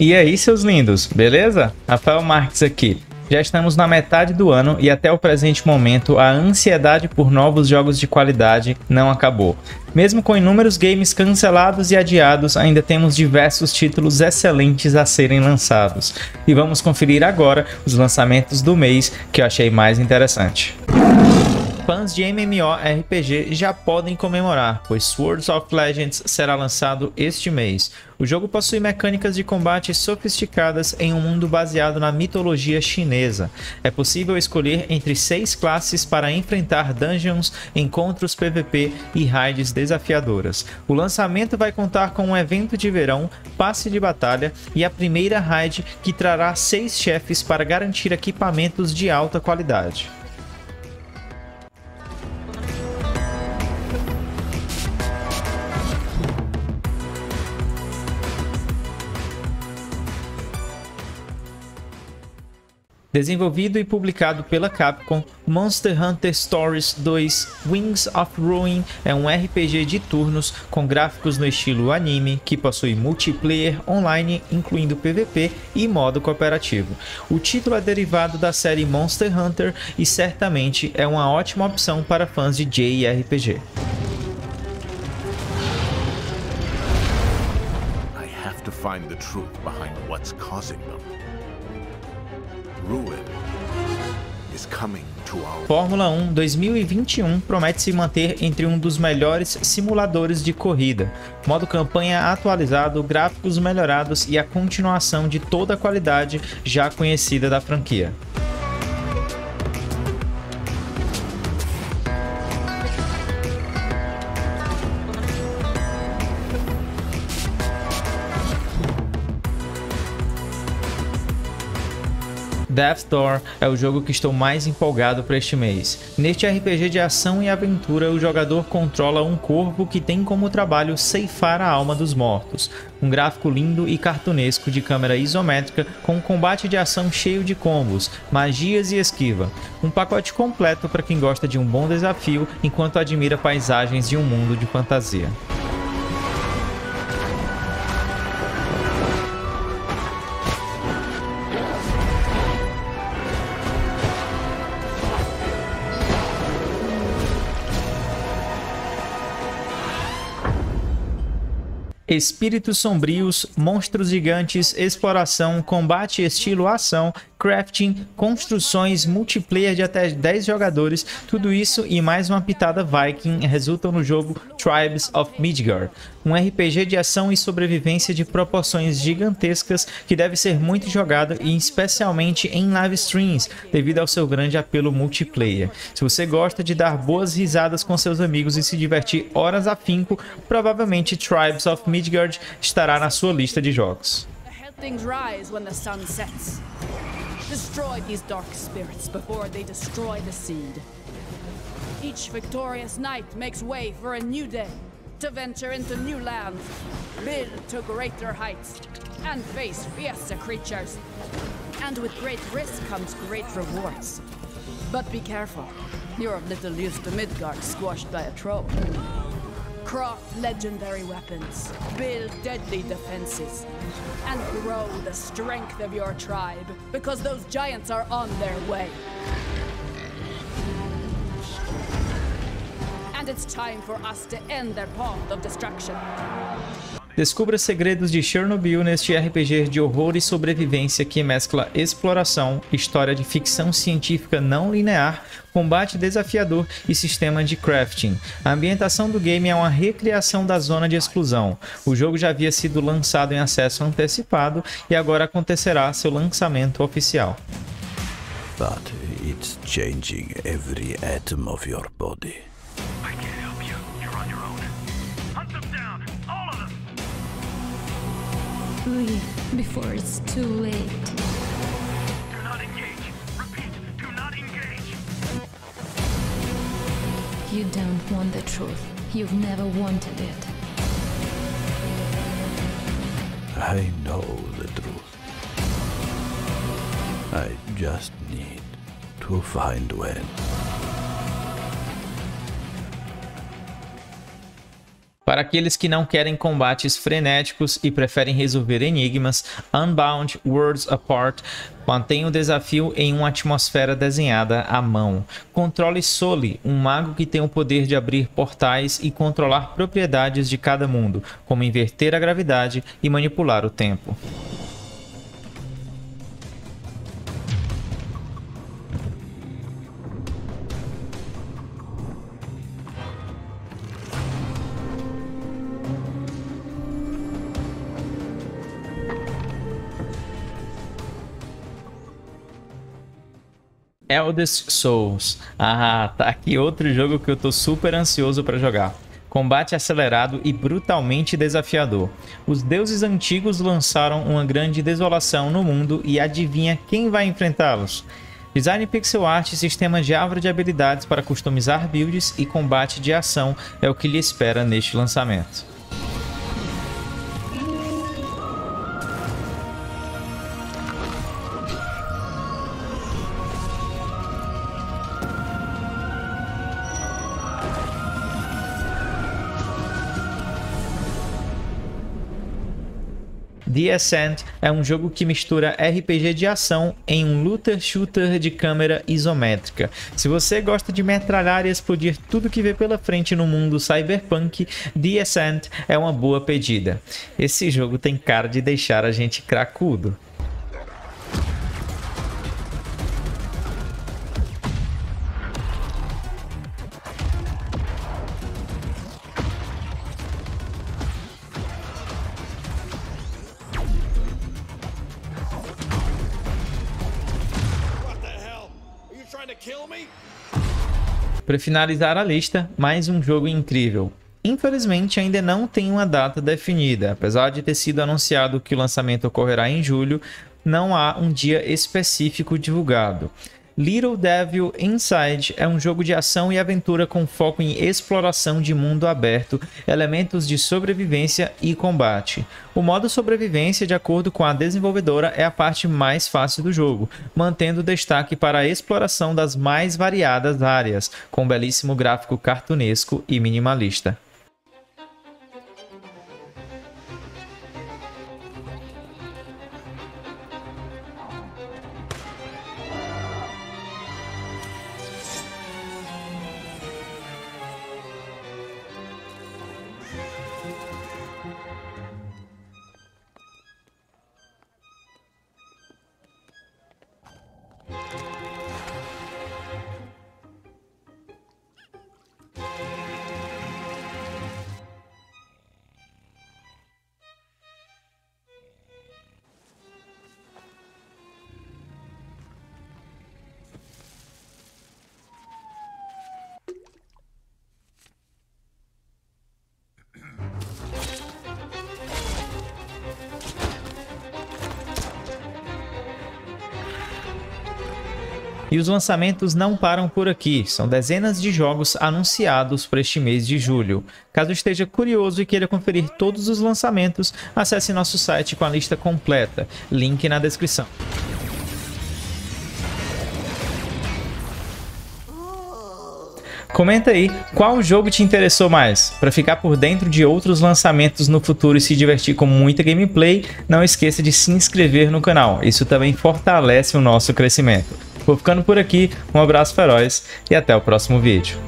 E aí, seus lindos, beleza? Rafael Marques aqui. Já estamos na metade do ano e até o presente momento a ansiedade por novos jogos de qualidade não acabou. Mesmo com inúmeros games cancelados e adiados, ainda temos diversos títulos excelentes a serem lançados. E vamos conferir agora os lançamentos do mês que eu achei mais interessante fãs de MMORPG já podem comemorar, pois Swords of Legends será lançado este mês. O jogo possui mecânicas de combate sofisticadas em um mundo baseado na mitologia chinesa. É possível escolher entre seis classes para enfrentar dungeons, encontros PVP e raids desafiadoras. O lançamento vai contar com um evento de verão, passe de batalha e a primeira raid que trará seis chefes para garantir equipamentos de alta qualidade. Desenvolvido e publicado pela Capcom, Monster Hunter Stories 2 Wings of Ruin é um RPG de turnos com gráficos no estilo anime que possui multiplayer online, incluindo PVP e modo cooperativo. O título é derivado da série Monster Hunter e certamente é uma ótima opção para fãs de JRPG. I have to find the truth behind what's causing them. Fórmula 1 2021 promete se manter entre um dos melhores simuladores de corrida. Modo campanha atualizado, gráficos melhorados e a continuação de toda a qualidade já conhecida da franquia. Death Door é o jogo que estou mais empolgado para este mês. Neste RPG de ação e aventura, o jogador controla um corvo que tem como trabalho ceifar a alma dos mortos. Um gráfico lindo e cartunesco de câmera isométrica com um combate de ação cheio de combos, magias e esquiva. Um pacote completo para quem gosta de um bom desafio enquanto admira paisagens de um mundo de fantasia. Espíritos sombrios, monstros gigantes, exploração, combate estilo ação crafting, construções, multiplayer de até 10 jogadores, tudo isso e mais uma pitada Viking resultam no jogo Tribes of Midgard, um RPG de ação e sobrevivência de proporções gigantescas que deve ser muito jogado e especialmente em live streams, devido ao seu grande apelo multiplayer. Se você gosta de dar boas risadas com seus amigos e se divertir horas a finco, provavelmente Tribes of Midgard estará na sua lista de jogos. Destroy these dark spirits before they destroy the seed. Each victorious knight makes way for a new day, to venture into new lands, build to greater heights, and face fiercer creatures. And with great risk comes great rewards. But be careful, you're of little use to Midgard squashed by a troll. Craft legendary weapons, build deadly defenses, and grow the strength of your tribe, because those giants are on their way. And it's time for us to end their path of destruction. Descubra segredos de Chernobyl neste RPG de horror e sobrevivência que mescla exploração, história de ficção científica não linear, combate desafiador e sistema de crafting. A ambientação do game é uma recriação da zona de exclusão. O jogo já havia sido lançado em acesso antecipado e agora acontecerá seu lançamento oficial. But it's changing every atom of your body. Leave before it's too late. Do not engage. Repeat, do not engage. You don't want the truth. You've never wanted it. I know the truth. I just need to find when. Para aqueles que não querem combates frenéticos e preferem resolver enigmas, Unbound Worlds Apart mantém o desafio em uma atmosfera desenhada à mão. Controle Soli, um mago que tem o poder de abrir portais e controlar propriedades de cada mundo, como inverter a gravidade e manipular o tempo. Eldest Souls. Ah, tá aqui outro jogo que eu tô super ansioso para jogar. Combate acelerado e brutalmente desafiador. Os deuses antigos lançaram uma grande desolação no mundo e adivinha quem vai enfrentá-los? Design pixel art e sistema de árvore de habilidades para customizar builds e combate de ação é o que lhe espera neste lançamento. The Ascent é um jogo que mistura RPG de ação em um looter-shooter de câmera isométrica. Se você gosta de metralhar e explodir tudo que vê pela frente no mundo cyberpunk, The Ascent é uma boa pedida. Esse jogo tem cara de deixar a gente cracudo. Para finalizar a lista, mais um jogo incrível. Infelizmente, ainda não tem uma data definida. Apesar de ter sido anunciado que o lançamento ocorrerá em julho, não há um dia específico divulgado. Little Devil Inside é um jogo de ação e aventura com foco em exploração de mundo aberto, elementos de sobrevivência e combate. O modo sobrevivência, de acordo com a desenvolvedora, é a parte mais fácil do jogo, mantendo destaque para a exploração das mais variadas áreas, com um belíssimo gráfico cartunesco e minimalista. E os lançamentos não param por aqui, são dezenas de jogos anunciados para este mês de julho. Caso esteja curioso e queira conferir todos os lançamentos, acesse nosso site com a lista completa, link na descrição. Comenta aí qual jogo te interessou mais. Para ficar por dentro de outros lançamentos no futuro e se divertir com muita gameplay, não esqueça de se inscrever no canal. Isso também fortalece o nosso crescimento. Vou ficando por aqui, um abraço feroz e até o próximo vídeo.